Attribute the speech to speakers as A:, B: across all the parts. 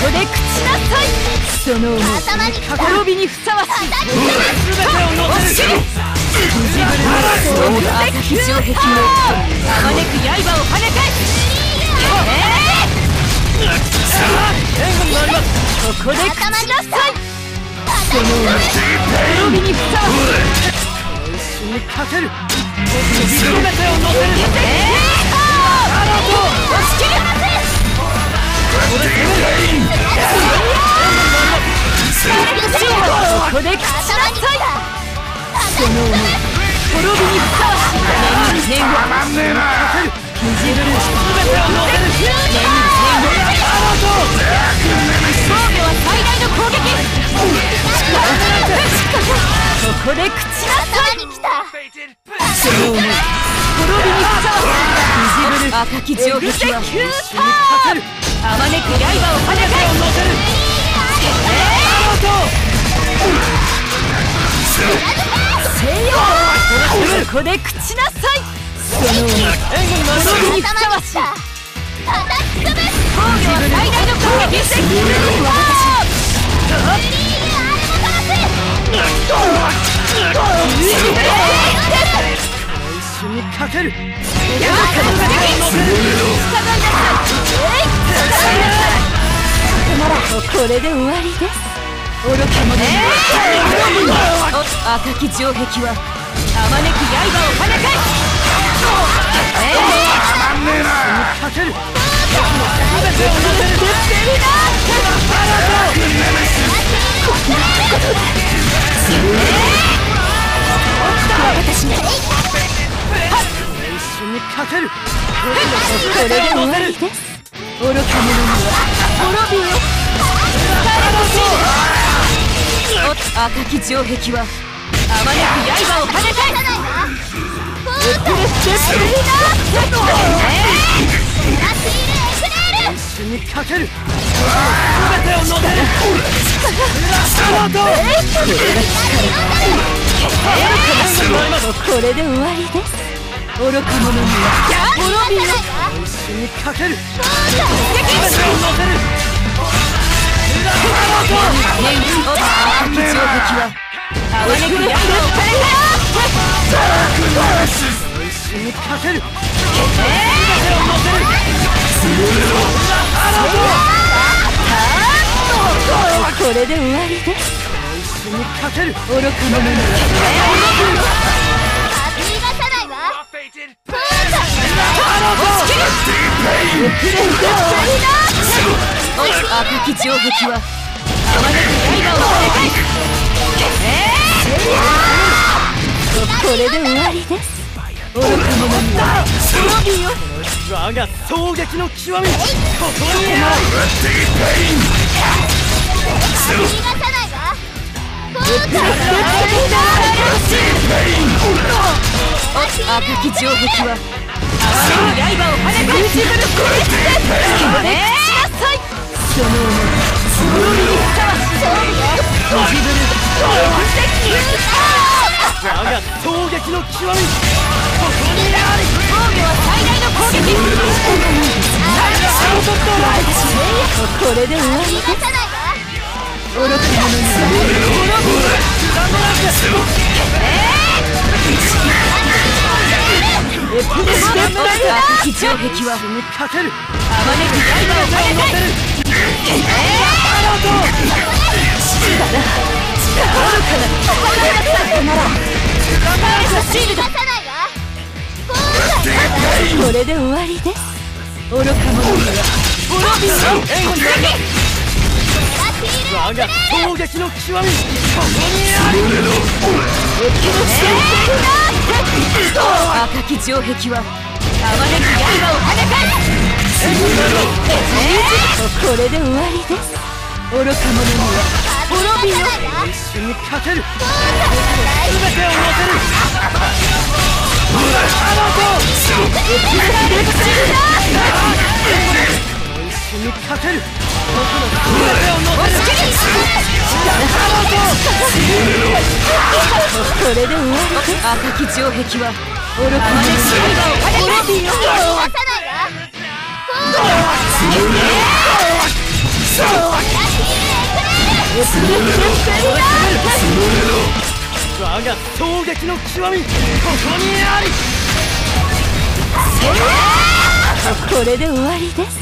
A: こで朽ちなさいその思い
B: 頭に
A: 滅びにふさわしい
C: 全てを乗せる
A: 赤き城壁をあまねく刃を跳ね返す
C: 援護になります
A: ここで朽ちなさいその思い滅びにふさわしい
C: 一緒にかける全てを乗せる
A: ここで勝ちなさいその思い滅びにふさわしい念に念を
C: まんねえな
A: 虹ブルー
C: 全てを乗せる。
A: ここで朽ちなさい
B: 頭に来た。
A: その思い滅びにふさわしい虹ブル赤き城壁は
C: 一緒にかける
A: あまねく刃を跳ね返す
C: 乗せる
A: せよここで朽ちなさいその思い
C: 援護になります
A: 滅びにふさわしい
B: 叩き潰す
A: 防御は最大の攻撃
C: 一緒にかける
A: これで終わりです。愚か者に赤き城壁はあまねく刃を跳ね返す
C: かける一緒にかける
A: これで終わりです愚か者には滅びよお赤き城壁はあまねく刃を跳ね返す
C: 一緒にかける全てを乗せるスタート
A: これで終わりです愚か者には滅びよ
C: にかける。
A: これで終わりです
C: 一緒にかける
A: 愚か者には赤き城壁はあまねく刃を跳ね返すこれで終わりです愚か者には滅びよ
C: 我が衝撃の極みここにある
B: 逃がさないわ
A: 赤き城壁はあまねく刃を跳ね返すこれしなさいその思い滅びにふさわしい虹ブル
C: 我が衝撃の極み。ここにある
A: 防御は最大の攻撃これで終わり
B: 逃がさないわ
A: 愚か者には赤き城壁は
C: かける
A: あまねく刃を跳ね返す。シールド
B: 逃がさないわ
A: これで終わりです。愚か者には滅びよ
C: 援護になる我が衝撃の極みここにある
A: 赤き城壁はあまねく刃を跳ね返すこれで終わりです愚か者には滅びよ
C: 一緒にかける全てを乗せる一緒にかける全てを乗せる
A: これで終わりです赤き城壁は愚か者には滅びよ
B: 逃がさないわ
C: 我が衝撃の極みここにあり
A: これで終わりです。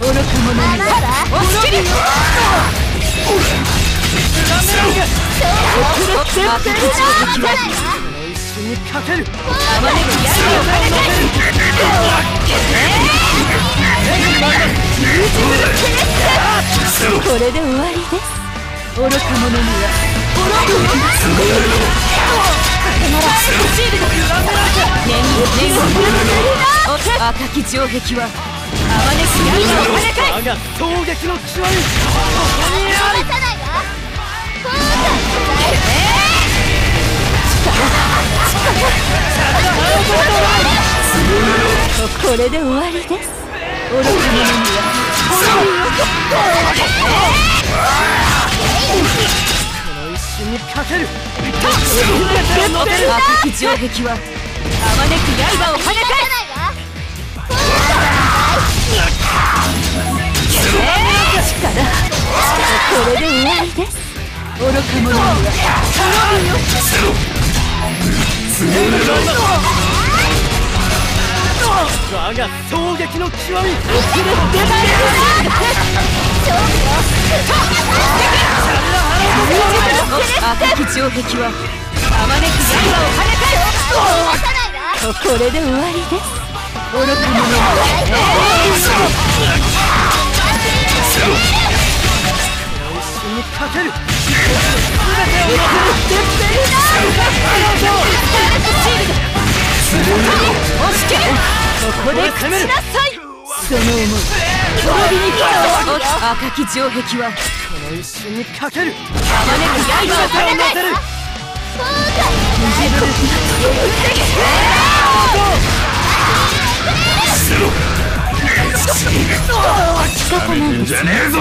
A: 愚か者に
B: まだ
A: 押し切り赤き城壁は
C: 一瞬にかける
A: あまねく刃を跳ね返これで終わりです。愚か者には滅ぶよシールド念に念をお手赤き城壁はあまねく刃を跳ね返
C: 我が衝撃の極みここにあり
A: これで終わりです。愚か者には
C: この一瞬にかける
A: 赤き城壁はあまねく刃を跳ね返
B: さないわ
A: す力これで終わりです愚か者には
C: 我が衝撃の極み
A: 赤き城壁はあまねく刃を跳ね返
B: 逃がさないわ
A: すこれで終わり。です愚か者は
C: 一瞬にかける
A: ここで勝ちなさい。その思い滅びに来た赤き城壁は
C: この一瞬にかける。
A: あまねく刃を跳ね返す。自分
D: じゃねえぞ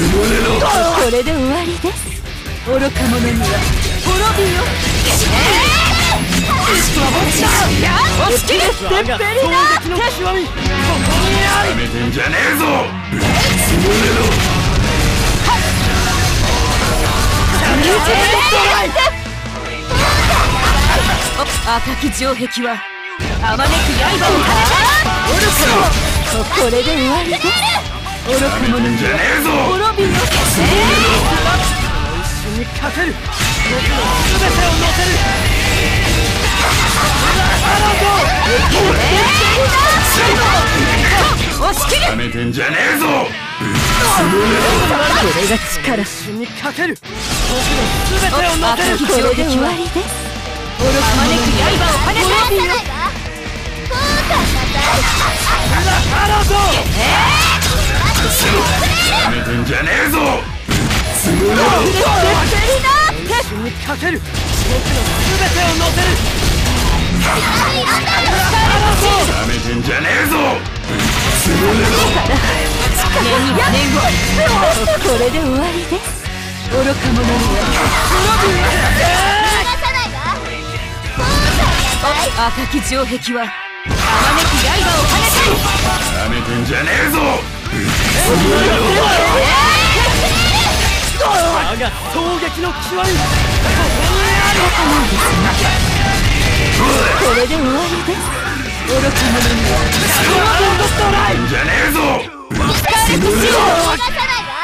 A: これで終わりです。愚か者には滅びよ赤き城壁はあまねく刃を愚かこれで終わり愚か者に
D: じゃねえぞ
A: 滅びよ
C: 一瞬にかける僕の全てる
A: これが力
C: にかける僕の全てを乗せる。
A: 赤き城壁はあまねく刃を跳ね返す
B: 逃がさないわ後悔なさい
C: アラゾ
D: やめてんじゃねえぞ
C: 瞬にかける。僕の全てを乗せる
D: やめてんじゃねえぞ
A: 念には念をこれで終わりです。愚か者には
B: 逃がさないわ後悔
A: 赤き城壁はあまねく刃を跳ね返す。
D: やめてんじゃねえぞ
C: が衝撃の極みここにあり
A: これで終わりです愚か者には
D: やめてんじゃねえぞ
A: スカーレットシール
B: 逃がさないわ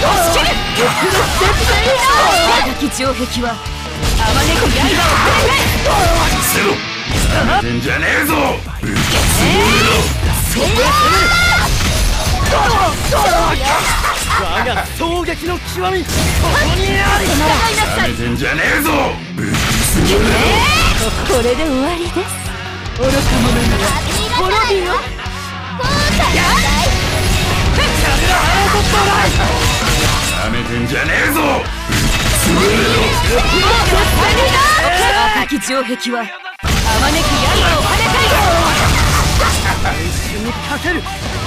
A: 押し切る赤き城壁はあまねく刃を
D: せろやめてんじゃねえぞ
C: 我が衝撃の極みここにあり
A: 戦いなさい
D: やめてんじゃねえぞ
A: これで終わりです。愚か者
B: ないわ後悔なさい
D: やめてんじゃねえぞ
A: 赤き城壁はあまねく刃を跳ね返す
C: 一瞬にかける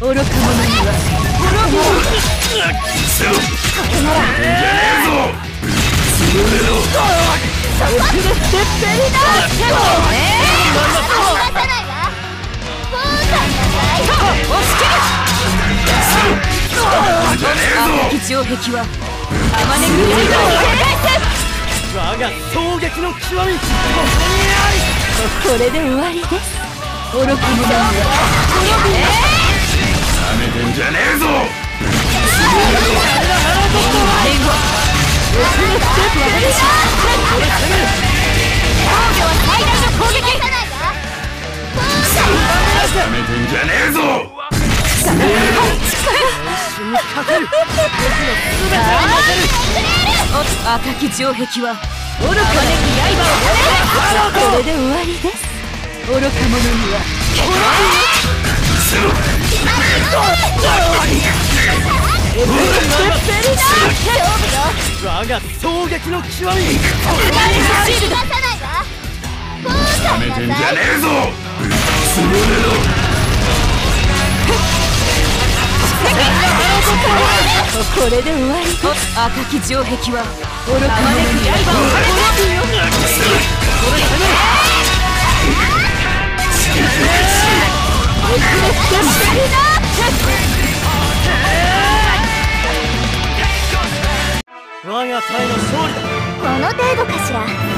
A: 愚か者には滅びを
D: せろやめてんじゃねえぞ
A: そこでてっぺりだえ
B: 逃がさないわポーズ
A: ー押し切る
D: やめてんじゃねえぞ
A: 城壁はあまねく刃を跳ね返す
C: 我が衝撃の極みここにあり。
A: これで終わりです。愚か者には。滅びえ
D: やめてんじゃねえぞ！
A: 援護遅れてってぺりだ防御は最大の攻撃
B: 逃がさないわポーズ
D: やめてんじゃねえぞ
C: 一緒にかける僕の全てを乗せる
A: お赤き城壁は愚かなき刃を跳ね返すこれで終わりです愚か者には
C: 我が衝撃の極み
A: シールド
B: 逃がさないわポーズ
D: やめてんじゃねえぞ。
A: これで終わり。赤き城壁は愚か者に刃をよ
C: 我が隊の勝利だ。
B: この程度かしら。